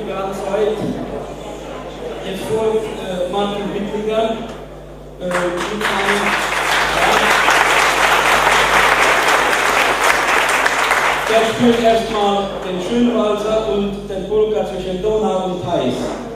illegalen Zeit. Jetzt folgt äh, Martin Wittlinger äh, einem Der spielt erstmal den Schönwalzer und den Polka zwischen Donau und Heiß.